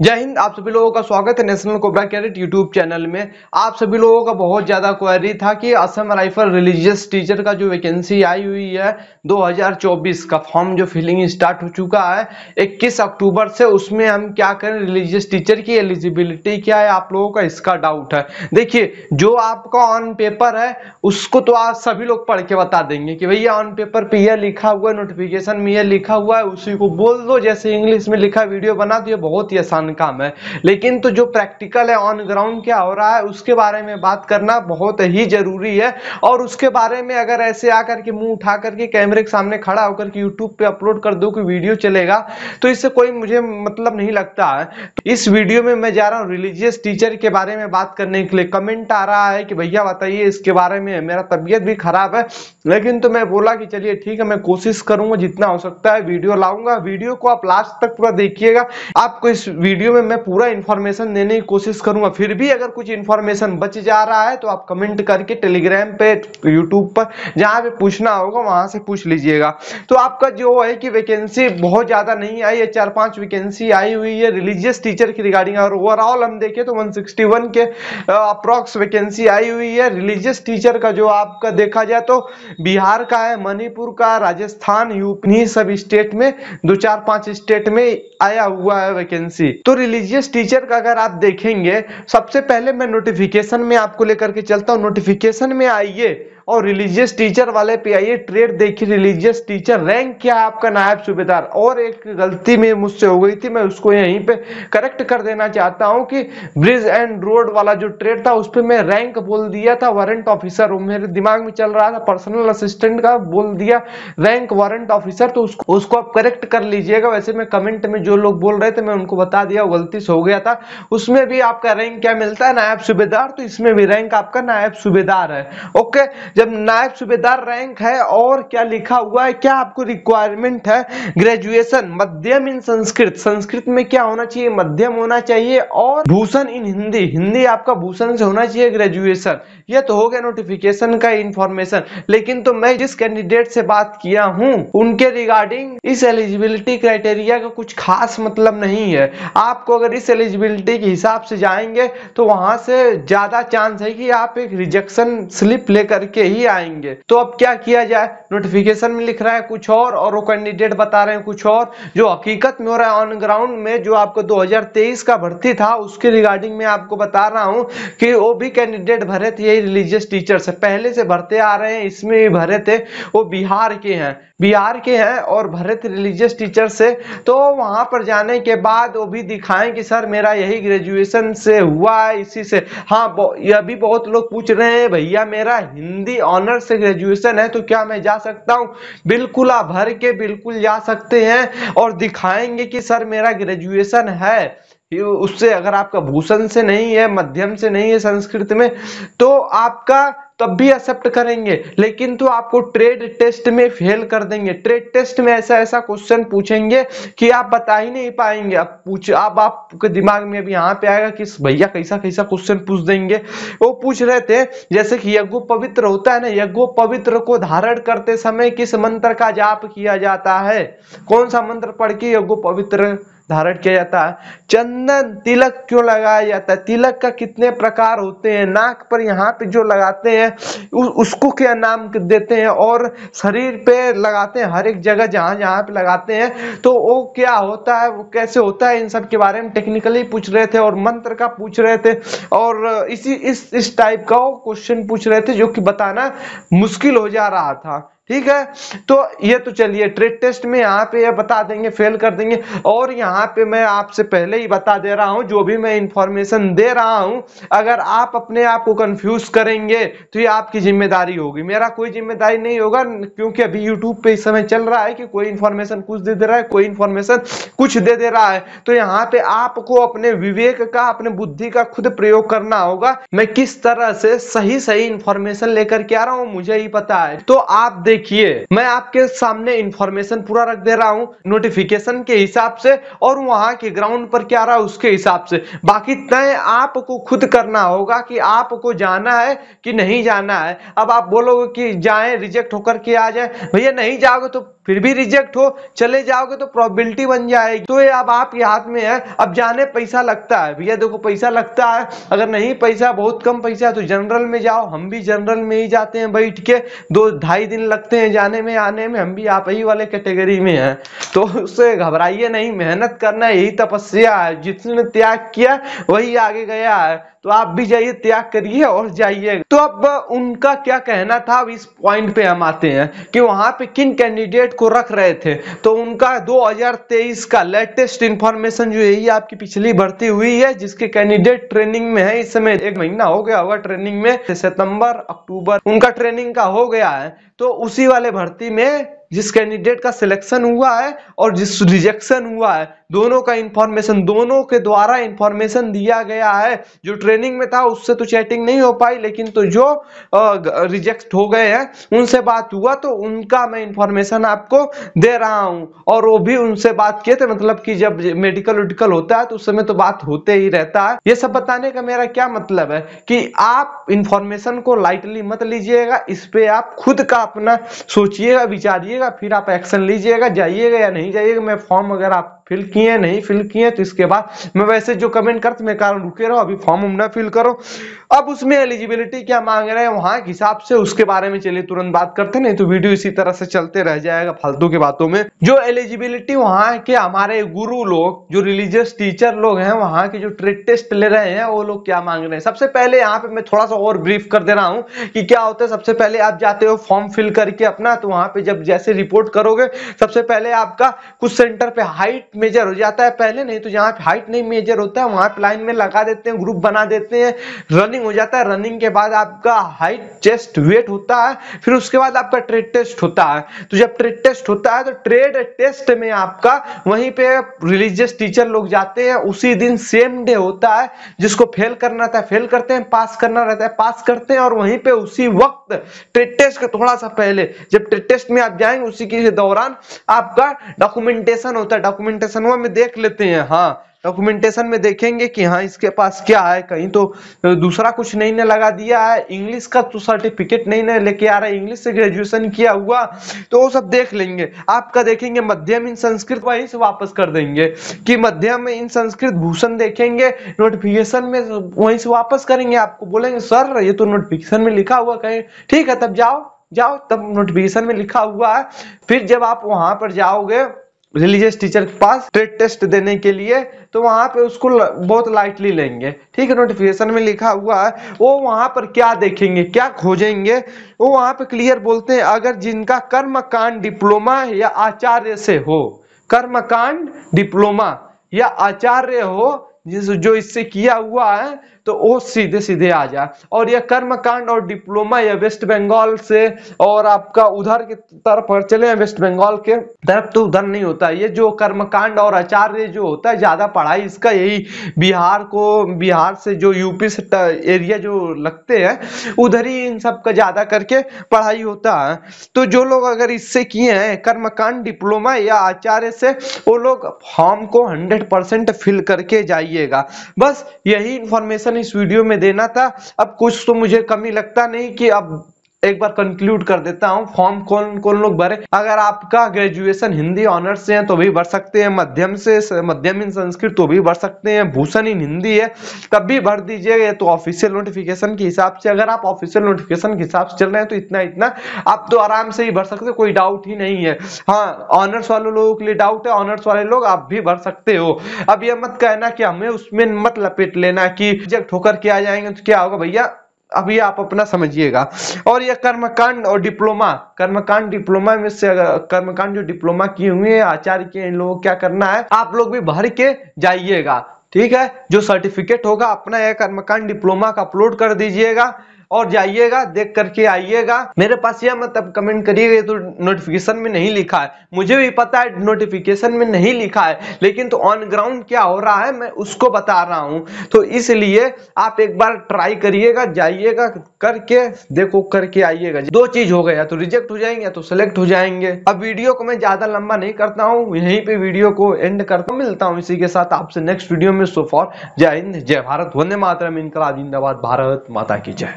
जय हिंद, आप सभी लोगों का स्वागत है national cobra cadet YouTube channel में। आप सभी लोगों का बहुत ज़्यादा क्वेरी था कि असम राइफल रिलीजियस टीचर का जो वैकेंसी आई हुई है 2024 का फॉर्म जो फिलिंग स्टार्ट हो चुका है 21 अक्टूबर से, उसमें हम क्या करें? रिलीजियस टीचर की एलिजिबिलिटी क्या है? आप लोगों का इसका डाउट है। देखिए, जो आपका ऑन पेपर है, उसको तो आप सभी लोग पढ़ के बता देंगे कि भैया ऑन पेपर पे यह लिखा हुआ है नोटिफिकेशन में यह लिखा हुआ है, उसी को बोल दो, जैसे इंग्लिश में लिखा वीडियो बना दो बहुत ही आसान आसान काम है। लेकिन तो जो प्रैक्टिकल है ऑन ग्राउंड क्या हो रहा है, उसके बारे में बात करना बहुत ही ज़रूरी है। और उसके बारे में अगर ऐसे आकर के मुँह उठा करके कैमरे के सामने खड़ा होकर के यूट्यूब पे अपलोड कर दो कि वीडियो चलेगा तो इससे कोई मुझे मतलब नहीं लगता है। तो इस वीडियो में मैं जा रहा हूँ रिलीजियस टीचर के बारे में बात करने के लिए। कमेंट आ रहा है कि भैया बताइए, इसके बारे में मेरा तबियत भी खराब है। लेकिन तो मैं बोला कि चलिए ठीक है, मैं कोशिश करूँगा, जितना हो सकता है वीडियो लाऊँगा। वीडियो को आप लास्ट तक पूरा देखिएगा। आपको इस वीडियो में मैं पूरा इन्फॉर्मेशन देने की कोशिश करूँगा। फिर भी अगर कुछ इन्फॉर्मेशन बच जा रहा है तो आप कमेंट करके टेलीग्राम पे यूट्यूब पर, जहाँ पे पूछना होगा, वहाँ से पूछ लीजिएगा। तो आपका जो है कि वैकेंसी बहुत ज़्यादा नहीं आई है चार पाँच वैकेंसी आई हुई है। रिलीजियस टीचर की रिगार्डिंग और ओवरऑल हम देखें तो 161 के अप्रोक्स वैकेंसी आई हुई है। रिलीजियस टीचर का जो आपका देखा जाए तो बिहार का है, मणिपुर का, राजस्थान यूपी सब स्टेट में, दो चार पाँच स्टेट में आया हुआ है वैकेंसी तो रिलीजियस टीचर का अगर आप देखेंगे, सबसे पहले मैं नोटिफिकेशन में आपको लेकर के चलता हूँ। नोटिफिकेशन में आइए। और रिलीजियस टीचर वाले पे आइए ट्रेड देखिए रिलीजियस टीचर रैंक क्या है आपका नायब सूबेदार? और एक गलती में मुझसे हो गई थी, मैं उसको यहीं पे करेक्ट कर देना चाहता हूँ कि ब्रिज एंड रोड वाला जो ट्रेड था, उस पर मैं रैंक बोल दिया था वारंट ऑफिसर मेरे दिमाग में चल रहा था पर्सनल असिस्टेंट का बोल दिया रैंक वारंट ऑफिसर तो उसको उसको आप करेक्ट कर लीजिएगा। वैसे मैं कमेंट में जो लोग बोल रहे थे, मैं उनको बता दिया गलती से हो गया था। उसमें भी आपका रैंक क्या मिलता है नायब सूबेदार? तो इसमें भी रैंक आपका नायब सूबेदार है। ओके जब नायब सूबेदार रैंक है और क्या लिखा हुआ है, क्या आपको रिक्वायरमेंट है? ग्रेजुएशन मध्यम इन संस्कृत। संस्कृत में क्या होना चाहिए? मध्यम होना चाहिए और भूषण इन हिंदी। हिंदी आपका भूषण से होना चाहिए ग्रेजुएशन यह तो हो गया नोटिफिकेशन का इंफॉर्मेशन लेकिन तो मैं जिस कैंडिडेट से बात किया हूँ, उनके रिगार्डिंग इस एलिजिबिलिटी क्राइटेरिया का कुछ खास मतलब नहीं है। आपको अगर इस एलिजिबिलिटी के हिसाब से जाएँगे तो वहाँ से ज़्यादा चांस है कि आप एक रिजेक्शन स्लिप लेकर ही आएँगे। तो अब क्या किया जाए? नोटिफिकेशन में लिख रहा है कुछ और और वो कैंडिडेट बता रहे हैं कुछ और। जो हकीकत में हो रहा है ऑन ग्राउंड में जो आपको 2023 का भर्ती था, उसके रिगार्डिंग में आपको बता रहा हूँ कि वो भी कैंडिडेट भरे थे, यही रिलीजियस टीचर से पहले से भरते आ रहे हैं, इसमें भी भरे थे। वो बिहार के हैं। बिहार के हैं और भरे थे रिलीजियस टीचर से। तो वहाँ पर जाने के बाद वो भी दिखाएँ कि, सर, मेरा यही ग्रेजुएशन से हुआ है, इसी से। हाँ यह भी बहुत लोग पूछ रहे हैं, भैया, मेरा हिंदी ऑनर से ग्रेजुएशन है तो क्या मैं जा सकता हूँ? बिल्कुल आप भर के बिल्कुल जा सकते हैं और दिखाएँगे कि सर मेरा ग्रेजुएशन है। उससे अगर आपका भूषण से नहीं है, मध्यम से नहीं है संस्कृत में तो आपका तब भी एक्सेप्ट करेंगे। लेकिन तो आपको ट्रेड टेस्ट में फेल कर देंगे। ट्रेड टेस्ट में ऐसा ऐसा क्वेश्चन पूछेंगे कि आप बता ही नहीं पाएँगे। अब पूछ, अब आपके दिमाग में अभी यहाँ पे आएगा कि भैया कैसा कैसा क्वेश्चन पूछ देंगे। वो पूछ रहे थे, जैसे कि यज्ञो पवित्र होता है ना, यज्ञो पवित्र को धारण करते समय किस मंत्र का जाप किया जाता है? कौन सा मंत्र पढ़ के यज्ञो पवित्र धारण किया जाता है। चंदन तिलक क्यों लगाया जाता है? तिलक का कितने प्रकार होते हैं? नाक पर यहाँ पे जो लगाते हैं उसको क्या नाम देते हैं? और शरीर पे लगाते हैं, हर एक जगह जहाँ जहाँ पे लगाते हैं तो वो क्या होता है? वो कैसे होता है? इन सब के बारे में टेक्निकली पूछ रहे थे और मंत्र का पूछ रहे थे। और इसी, इस इस टाइप का क्वेश्चन पूछ रहे थे, जो कि बताना मुश्किल हो जा रहा था। ठीक है? तो ये तो चलिए, ट्रेड टेस्ट में यहाँ पे ये बता देंगे फेल कर देंगे। और यहाँ पे मैं आपसे पहले ही बता दे रहा हूँ, जो भी मैं इंफॉर्मेशन दे रहा हूँ, अगर आप अपने आप को कंफ्यूज करेंगे तो ये आपकी ज़िम्मेदारी होगी। मेरा कोई ज़िम्मेदारी नहीं होगा, क्योंकि अभी यूट्यूब पे इस समय चल रहा है कि कोई इन्फॉर्मेशन कुछ दे दे रहा है, कोई इन्फॉर्मेशन कुछ दे दे रहा है। तो यहाँ पे आपको अपने विवेक का, अपने बुद्धि का खुद प्रयोग करना होगा। मैं किस तरह से सही सही इंफॉर्मेशन लेकर के आ रहा हूँ, मुझे ही पता है। तो आप देखिए, मैं आपके सामने इंफॉर्मेशन पूरा रख दे रहा हूँ नोटिफिकेशन के हिसाब से और वहाँ के ग्राउंड पर क्या रहा उसके हिसाब से। बाकी तय आपको खुद करना होगा कि आपको जाना है कि नहीं जाना है। अब आप बोलोगे कि जाए रिजेक्ट होकर के आ जाए। भैया नहीं जाओगे तो फिर भी रिजेक्ट हो, चले जाओगे तो प्रोबेबिलिटी बन जाएगी। तो ये अब आपके हाथ में है, अब जाने पैसा लगता है। भैया देखो, पैसा लगता है। अगर नहीं पैसा, बहुत कम पैसा है तो जनरल में जाओ। हम भी जनरल में ही जाते हैं बैठ के। दो, ढाई दिन लगते हैं जाने में, आने में। हम भी आप ही वाले कैटेगरी में हैं। तो उससे घबराइए नहीं, मेहनत करना यही तपस्या है। जिसने त्याग किया, वही आगे गया है। तो आप भी जाइए, त्याग करिए और जाइए। तो अब उनका क्या कहना था? अब इस पॉइंट पे हम आते हैं कि वहाँ पे किन कैंडिडेट को रख रहे थे? तो उनका 2023 का लेटेस्ट इंफॉर्मेशन जो यही आपकी पिछली भर्ती हुई है, जिसके कैंडिडेट ट्रेनिंग में है, इस समय एक महीना हो गया होगा ट्रेनिंग में, सितंबर, अक्टूबर, उनका ट्रेनिंग का हो गया है। तो उसी वाले भर्ती में जिस कैंडिडेट का सिलेक्शन हुआ है और जिस रिजेक्शन हुआ है, दोनों का इंफॉर्मेशन दोनों के द्वारा इंफॉर्मेशन दिया गया है। जो ट्रेनिंग में था, उससे तो चैटिंग नहीं हो पाई, लेकिन तो जो रिजेक्ट हो गए हैं, उनसे बात हुआ तो उनका मैं इंफॉर्मेशन आपको दे रहा हूँ। और वो भी उनसे बात किए थे मतलब कि जब मेडिकल उडिकल होता है तो उस समय तो बात होते ही रहता है। ये सब बताने का मेरा क्या मतलब है कि आप इंफॉर्मेशन को लाइटली मत लीजिएगा, इस पर आप खुद का अपना सोचिएगा, विचारिएगा फिर आप एक्शन लीजिएगा जाइएगा या नहीं जाइएगा मैं फॉर्म वगैरह आप फिल किए नहीं फिल किए तो इसके बाद मैं वैसे जो कमेंट करते मैं कारण रुके रहो, अभी फॉर्म ना फिल करो। अब उसमें एलिजिबिलिटी क्या मांग रहे हैं, वहाँ के हिसाब से उसके बारे में चलिए, तुरंत बात करते नहीं तो वीडियो इसी तरह से चलते रह जाएगा फालतू की बातों में। जो एलिजिबिलिटी वहाँ के हमारे गुरु लोग, जो रिलीजियस टीचर लोग हैं, वहाँ के जो ट्रेड टेस्ट ले रहे हैं, वो लोग क्या मांग रहे हैं? सबसे पहले यहाँ पे मैं थोड़ा सा और ब्रीफ कर दे रहा हूँ कि क्या होता है, सबसे पहले आप जाते हो फॉर्म फिल करके अपना तो वहाँ पे जब जैसे रिपोर्ट करोगे, सबसे पहले आपका कुछ सेंटर पे हाइट मेजर हो जाता है पहले, नहीं तो जहाँ पे हाइट नहीं मेजर होता है, वहाँ पे लाइन में लगा देते हैं ग्रुप बना देते हैं रनिंग हो जाता है। रनिंग के बाद आपका हाइट चेस्ट वेट होता है, फिर उसके बाद आपका ट्रेड टेस्ट होता है। तो जब ट्रेड टेस्ट होता है तो ट्रेड टेस्ट में आपका वहीं पे रिलीजियस टीचर लोग जाते हैं, उसी दिन सेम डे होता है, जिसको फेल करना था फेल करते हैं पास करना रहता है पास करते हैं, और वहीं पे उसी वक्त ट्रेड टेस्ट के थोड़ा सा पहले, जब ट्रेड टेस्ट में आप जाएँगे, उसी के दौरान आपका डॉक्यूमेंटेशन होता है डॉक्यूमेंटेशन में देख लेते हैं हाँ। डॉक्यूमेंटेशन में देखेंगे कि हाँ इसके पास क्या है। कहीं तो दूसरा कुछ नहीं ने लगा दिया है। इंग्लिश का तो सर्टिफिकेट नहीं ने लेके आ रहा है। इंग्लिश से ग्रेजुएशन किया हुआ तो वो सब देख लेंगे। आपका देखेंगे, मध्यम इन संस्कृत वहीं से वापस कर देंगे कि मध्यम इन संस्कृत भूषण देखेंगे नोटिफिकेशन में वहीं से वापस करेंगे। आपको बोलेंगे, सर, ये तो नोटिफिकेशन में लिखा हुआ कहीं। ठीक है, तब जाओ जाओ, तब नोटिफिकेशन में लिखा हुआ है। फिर जब आप वहाँ पर जाओगे रिलीजियस टीचर के पास ट्रेड टेस्ट देने के लिए तो वहाँ पे उसको बहुत लाइटली लेंगे। ठीक है नोटिफिकेशन में लिखा हुआ है, वो वहाँ पर क्या देखेंगे, क्या खोजेंगे, वो वहाँ पे क्लियर बोलते हैं, अगर जिनका कर्म कांड डिप्लोमा या आचार्य से हो कर्म कांड डिप्लोमा या आचार्य हो जिस जो इससे किया हुआ है तो वो सीधे सीधे आ जाए और यह कर्मकांड और डिप्लोमा या वेस्ट बंगाल से और आपका उधर की तरफ़ चले वेस्ट बंगाल के तरफ़ तो उधर नहीं होता। ये जो कर्मकांड और आचार्य जो होता है, ज़्यादा पढ़ाई इसका यही बिहार को, बिहार से जो यूपी से एरिया जो लगते हैं, उधर ही इन सब का ज़्यादा करके पढ़ाई होता है। तो जो लोग अगर इससे किए हैं, कर्मकांड, डिप्लोमा या आचार्य से, वो लोग फॉर्म को हंड्रेड फिल करके जाइएगा बस यही इंफॉर्मेशन इस वीडियो में देना था। अब कुछ तो मुझे कमी लगता नहीं कि अब एक बार कंक्लूड कर देता हूँ फॉर्म कौन कौन लोग भरे? अगर आपका ग्रेजुएशन हिंदी ऑनर्स से है तो भी भर सकते हैं। मध्यम से, मध्यम इन संस्कृत तो भी भर सकते हैं। भूषण इन हिंदी है, तब भी भर दीजिएगा तो ऑफिशियल नोटिफिकेशन के हिसाब से, अगर आप ऑफिशियल नोटिफिकेशन के हिसाब से चल रहे हैं तो इतना इतना, आप तो आराम से ही भर सकते हो, कोई डाउट ही नहीं है। हाँ ऑनर्स वाले लोगों के लिए डाउट है ऑनर्स वाले लोग आप भी भर सकते हो। अब ये मत कहना कि हमें उसमें मत लपेट लेना कि होकर के आ जाएँगे तो क्या होगा भैया? अभी आप अपना समझिएगा। और यह कर्मकांड और डिप्लोमा, कर्मकांड, डिप्लोमा में से कर्मकांड जो डिप्लोमा किए हुए हैं, आचार्य के, इन लोगों क्या करना है, आप लोग भी भर के जाइएगा। ठीक है? जो सर्टिफिकेट होगा, अपना यह कर्मकांड, डिप्लोमा का अपलोड कर दीजिएगा। और जाइएगा, देख करके आइएगा। मेरे पास यह मतलब कमेंट करिएगा तो नोटिफिकेशन में नहीं लिखा है। मुझे भी पता है नोटिफिकेशन में नहीं लिखा है। लेकिन तो ऑन ग्राउंड क्या हो रहा है, मैं उसको बता रहा हूँ। तो इसलिए आप एक बार ट्राई करिएगा, जाइएगा, करके, देखो, करके आइएगा। दो चीज़ हो गया तो रिजेक्ट हो जाएँगे तो सिलेक्ट हो जाएँगे। अब वीडियो को मैं ज़्यादा लंबा नहीं करता हूँ, यहीं पे वीडियो को एंड करता मिलता हूँ इसी के साथ आपसे नेक्स्ट वीडियो में। सो फॉर जय हिंद, जय भारत, वंदे मातरम। इनकलाब जिंदाबाद, भारत माता की जय।